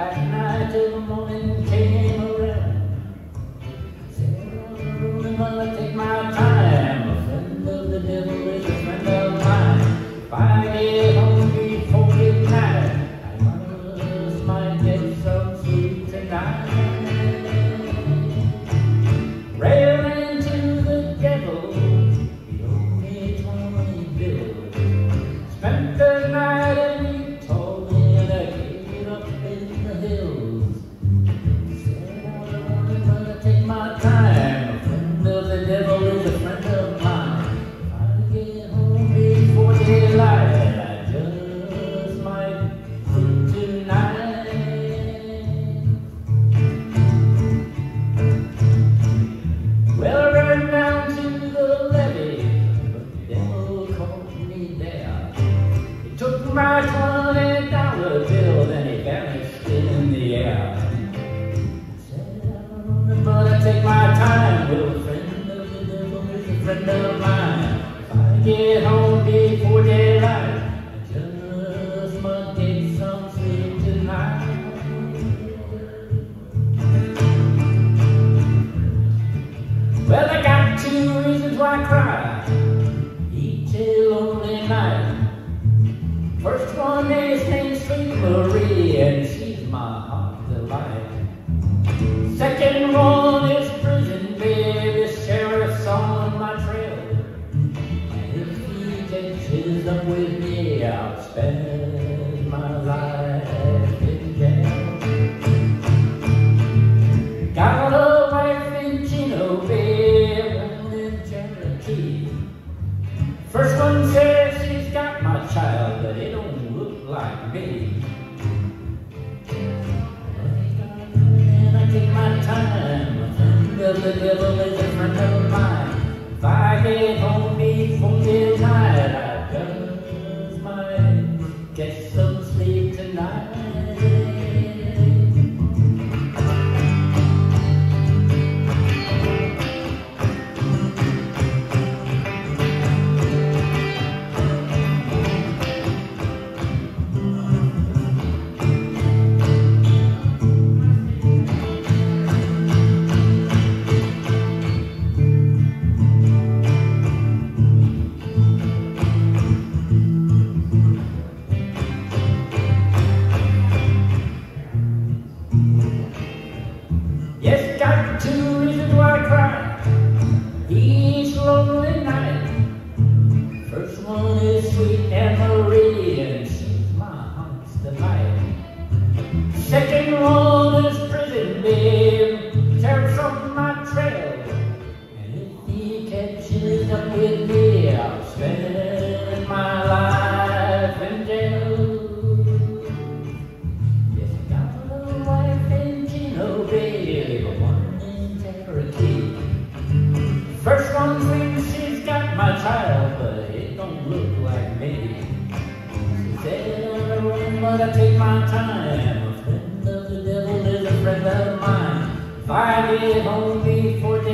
that night till the morning came. Of the devil is a friend of mine. I get home daylight, I just might get some sleep tonight. Well, I got two reasons why I cry each lonely night. First one is named Sweet Marie, and she's my the devil is friend of mine. If I get home Second one is prison babe, sheriff's on my trail. And if he catches up with me, I'll spend my life in jail. Yes, I got a wife in Chino, baby, but one in Cherokee. First one thinks she's got my child, but it don't look like me. She said I run, but I take my time. I home before